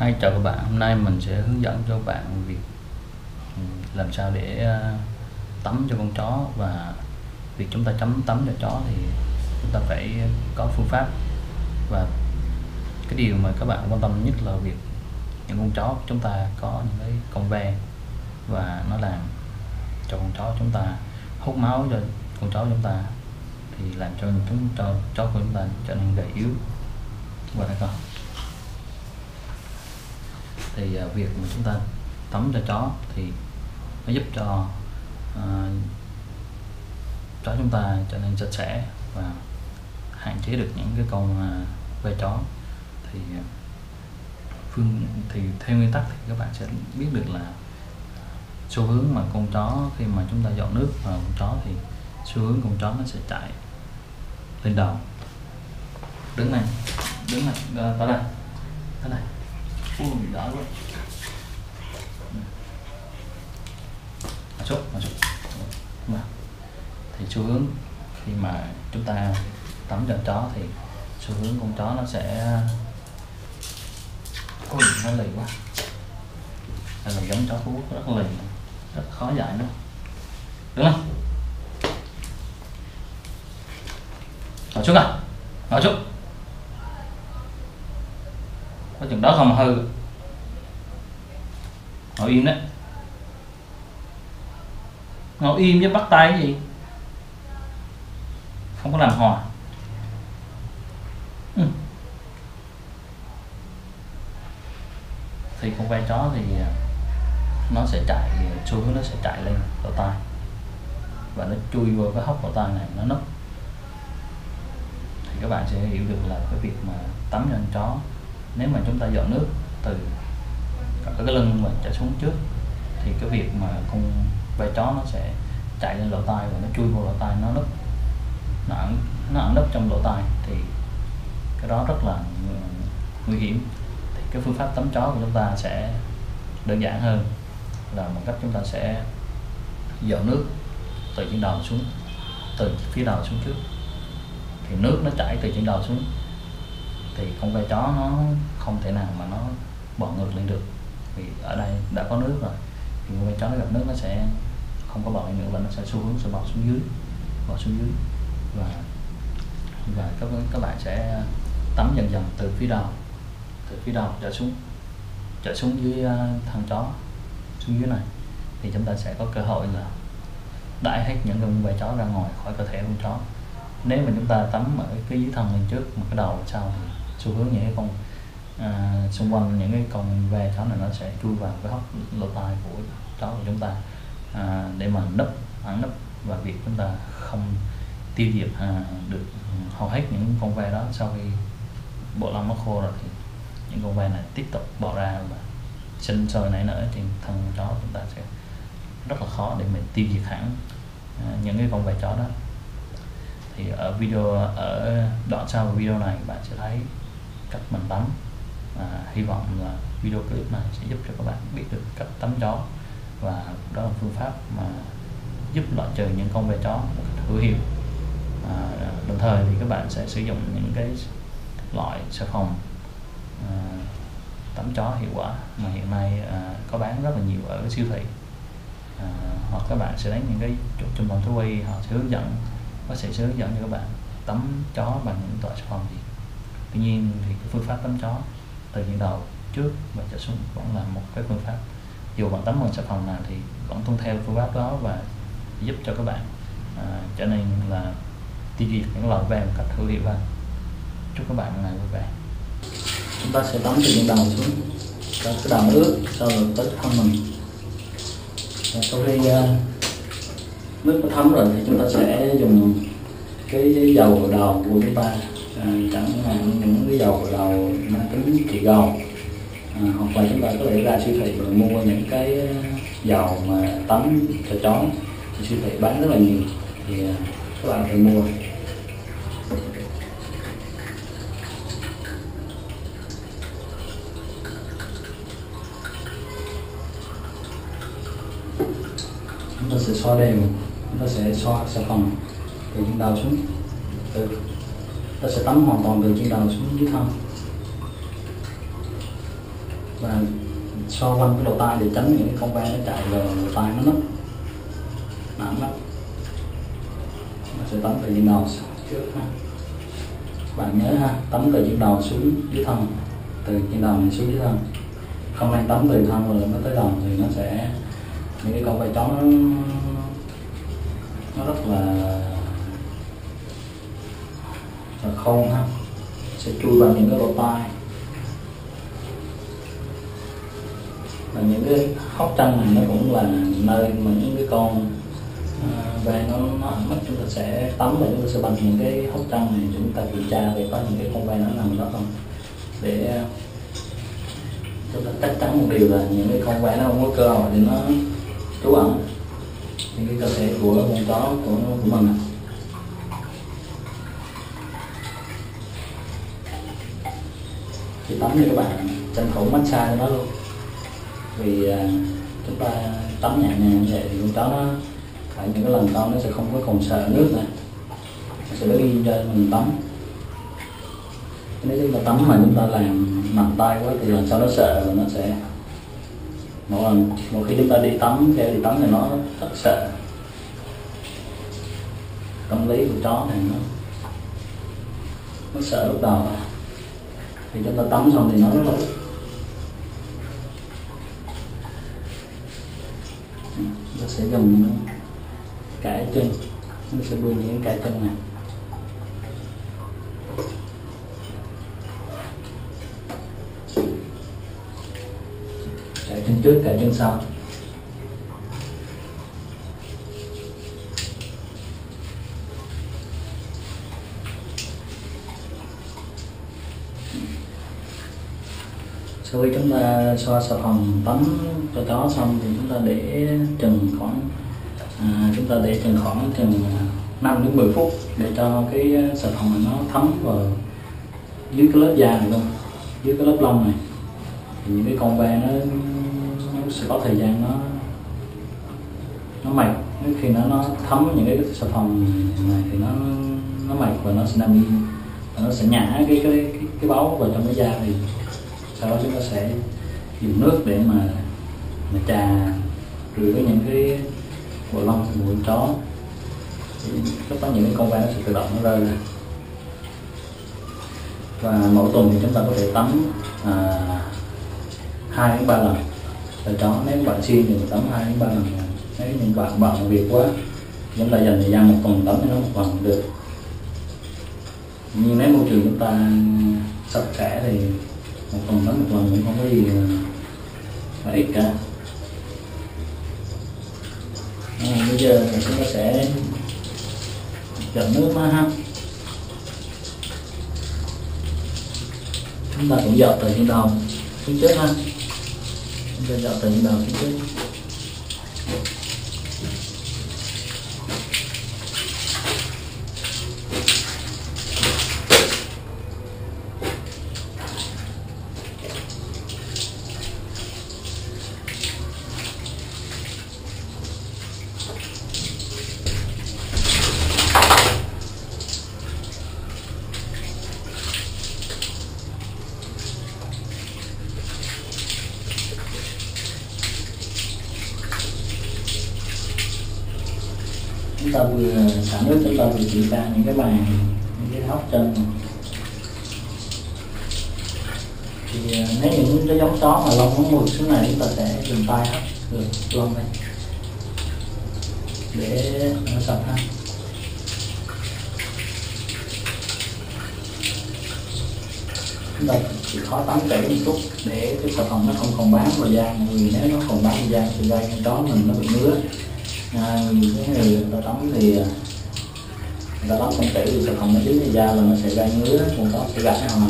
Hi chào các bạn, hôm nay mình sẽ hướng dẫn cho các bạn việc ừ, làm sao để ờ, tắm cho con chó và việc chúng ta chấm tắm cho chó thì chúng ta phải có phương pháp. Và cái điều mà các bạn quan tâm nhất là việc những con chó chúng ta có những cái con ve và nó làm cho con chó chúng ta hút máu cho con chó chúng ta thì làm cho chúng cho chó của chúng ta trở nên gầy yếu. Và đây con thì à, việc mà chúng ta tắm cho chó thì nó giúp cho uh, chó chúng ta trở nên sạch sẽ và hạn chế được những cái con uh, chó. Thì uh, phương thì theo nguyên tắc thì các bạn sẽ biết được là xu hướng mà con chó khi mà chúng ta dọn nước vào con chó thì xu hướng con chó nó sẽ chạy lên đầu. Đứng này đứng này uh, tới đây tới đây ui đỡ quá mà chút mà chút mà thì xu hướng khi mà chúng ta tắm cho chó thì xu hướng con chó nó sẽ ui nó lì quá. Đây là giống chó phú quốc rất lì, rất khó dạy nữa. Đúng không? Ngồi xuống à ngồi xuống có chừng đó không hư? Ngồi im đấy. Ngồi im với bắt tay cái gì? Không có làm hòa. Ừ. thì con ve chó thì à, nó sẽ chạy à, xu hướng nó sẽ chạy lên lỗ tai. Và nó chui vô cái hốc lỗ tai này, nó nấp thì các bạn sẽ hiểu được là cái việc mà tắm cho con chó nếu mà chúng ta dọn nước từ ở cái lưng mình trở xuống trước, thì cái việc mà con ve chó nó sẽ chạy lên lỗ tai và nó chui vô lỗ tai nó nấp nó ẩn nó ẩn nấp trong lỗ tai, thì cái đó rất là nguy hiểm. Thì cái phương pháp tắm chó của chúng ta sẽ đơn giản hơn là một cách chúng ta sẽ dọn nước từ trên đầu xuống, từ phía đầu xuống trước. Thì nước nó chảy từ trên đầu xuống thì con ve chó nó không thể nào mà nó bò ngược lên được. Vì ở đây đã có nước rồi, thì con ve chó nó gặp nước nó sẽ không có bò lên nữa và nó sẽ xu hướng sẽ bò xuống dưới bò xuống dưới. Và và các các bạn sẽ tắm dần dần từ phía đầu, từ phía đầu trở xuống trở xuống dưới ờ, thằng thân chó, xuống dưới này. Thì chúng ta sẽ có cơ hội là đãi hết những con ve chó ra ngoài khỏi cơ thể con chó. Nếu mà chúng ta tắm ở cái dưới thân lên trước, mà cái đầu sau thì xu hướng những cái con à, xung quanh những cái con ve chó này nó sẽ chui vào cái hốc lỗ tai của chó của chúng ta à, để mà nấp ẩn nấp và việc chúng ta không tiêu diệt à, được hầu hết những con ve đó. Sau khi bộ lông nó khô rồi thì những con ve này tiếp tục bò ra và sinh sôi nảy nở trên thân chó chúng ta sẽ rất là khó để mình tiêu diệt hẳn à, những cái con ve chó đó. Thì ở video ở đoạn sau của video này bạn sẽ thấy cách mình tắm à, hy vọng là video clip này sẽ giúp cho các bạn biết được cách tắm chó và đó là phương pháp mà giúp loại trừ những con ve chó một cách hữu hiệu. À, đồng thời thì các bạn sẽ sử dụng những cái loại xà phòng à, tắm chó hiệu quả mà hiện nay à, có bán rất là nhiều ở siêu thị. À, hoặc các bạn sẽ đến những cái trung tâm thú y họ sẽ hướng dẫn bác sĩ sẽ hướng dẫn cho các bạn tắm chó bằng những loại xà phòng gì tuy nhiên thì cái phương pháp tắm chó từ những đầu trước và trở xuống vẫn là một cái phương pháp. Dù bạn tắm bằng xà phòng nào thì vẫn tuân theo phương pháp đó và giúp cho các bạn à, trở nên là tiêu diệt những loại ve một cách hữu hiệu hơn chúc các bạn một ngày vui vẻ. Chúng ta sẽ tắm từ những đầu xuống. Cho cái đầu ướt sau rồi tới thân mình. Và sau khi uh, nước nó thấm rồi thì chúng ta sẽ dùng cái dầu đầu của chúng ta chẳng là những cái dầu đầu mang tính trị gầu. À, hoặc là chúng ta có thể ra siêu thị và mua những cái ờ, dầu mà tắm cho chó. Thì siêu thị bán rất là nhiều. Thì ờ, các bạn phải mua. Chúng ta sẽ xoa đều chúng ta sẽ xoa xà phòng. Từ trên đầu xuống. Từ ta sẽ tắm hoàn toàn từ trên đầu xuống dưới thân. Và so quanh cái đầu tay để tránh những cái con ve nó chạy vào đầu tay nó nứt nặng lắm nó sẽ tắm từ trên đầu trước ha. Bạn nhớ ha tắm từ trên đầu xuống dưới thân từ trên đầu này xuống dưới thân. Không nên tắm từ thân rồi nó tới đầu thì nó sẽ những cái con ve chó nó, nó rất là không ha? Sẽ chui vào những cái lỗ tai. Và những cái hốc chân này nó cũng là nơi mà những cái con uh, ve nó nó mất chúng ta sẽ tắm và chúng ta sẽ bằng những cái hốc chân này chúng ta kiểm tra về có những cái con ve nó nằm đó không? Để à, chúng ta chắc chắn một điều là những cái con ve nó không có cơ hội để nó trú ẩn. Những cái cơ thể của con chó của của mình thì tắm cho các bạn. Tranh thủ massage cho nó luôn. Vì à, chúng ta tắm nhẹ nhàng như vậy thì con chó nó, phải những cái lần con nó sẽ không có còn sợ nước nữa. Nó sẽ đi yên cho mình tắm. Nếu chúng ta tắm mà chúng ta làm nặng tay quá thì lần sau nó sợ nó sẽ, mỗi lần một khi chúng ta đi tắm, theo đi tắm thì nó rất sợ. Tâm lý của chó này nó nó sợ lúc đầu thì chúng ta tắm xong thì nó rất là nó sẽ dùng cái chân. Nó sẽ bôi những cái chân này. Cái chân trước cái chân sau. Sau khi chúng ta xoa xà phòng tắm cho chó xong thì chúng ta để chừng khoảng à, chúng ta để chừng khoảng chừng 5 đến 10 phút để cho cái xà phòng này nó thấm vào dưới cái lớp da này luôn dưới cái lớp lông này. Thì những cái con ve nó, nó sẽ có thời gian nó nó mệt khi nó nó thấm những cái xà phòng này thì nó nó mệt và nó sẽ nằm đi và nó sẽ nhả cái cái cái, cái báu vào trong cái da thì sau đó chúng ta sẽ dùng nước để mà mà trà rửa những cái bộ lông của chó. Thì lúc đó những cái con ve nó sẽ tự động nó rơi ra và mỗi tuần thì chúng ta có thể tắm à, hai đến ba lần. Cho chó nếu bạn xin thì mình tắm hai đến ba lần. Nếu những bạn bận việc quá chúng ta dành thời gian một tuần tắm cho nó một lần được. Nhưng nếu môi trường chúng ta sạch sẽ thì một tuần tắm một lần cũng không có gì à, phải ít cả. À, bây giờ chúng ta sẽ chọn nước ma ha. Chúng ta cũng dọn từ trên đầu xuống trước ha. Chúng ta dọn từ trên đầu xuống trước. Chúng ta vừa xả nước, chúng ta vừa kiểm tra những cái bàn những cái hóc chân. Thì à, nếu những cái giống chó mà lông nó mượt xuống này, chúng ta sẽ dùng tay hấp được lông này để à, nó sạch ha. Chúng ta chỉ khó tắm kỹ một chút để cái xà phòng nó không còn bám vào da, vì nếu nó còn bám vào da thì da con chó mình nó bị ngứa à, nhiều cái người người ta tắm thì người ta tắm không kỹ thì sẽ không nó dính vào da là nó sẽ gây ngứa không có sẽ gãy vào